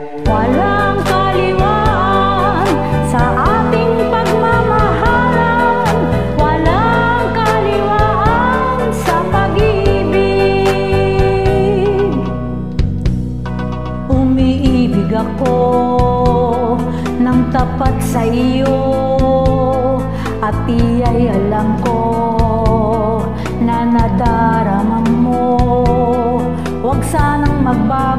Walang kaliwaan sa ating pagmamahalan. Walang kaliwaan sa pag-ibig. Umiibig ako ng tapat sa iyo At iya'y alam ko na nadarama mo. Huwag sanang magbago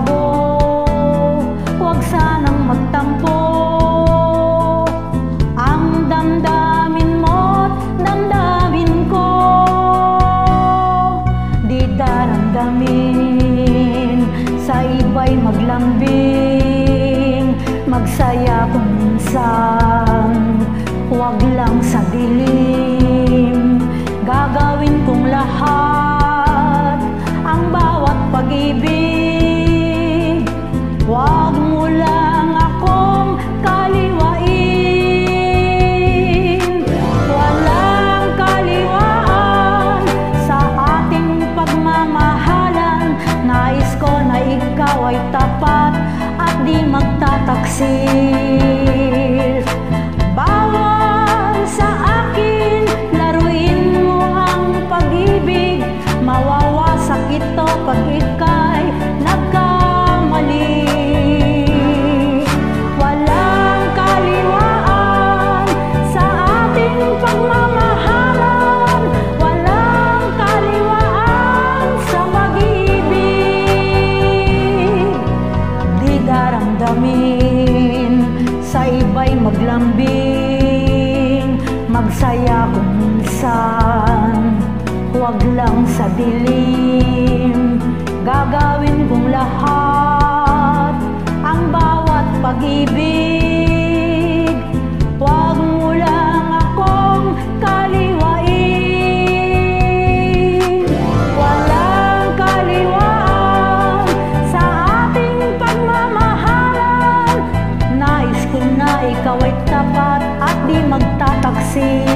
ikaw ay tapat at di magtataksil. Bawal sa akin, laruin mo ang pag-ibig. Mawawasak ito pag ika'y Magsaya kung minsan. Huwag lang sa dilim. Gagawin kong lahat Ang bawat pag-ibig. Huwag mo lang akong kaliwain. Walang kaliwaan sa ating pagmamahalan Nais ko na ikaw ay tapat at di magtataksil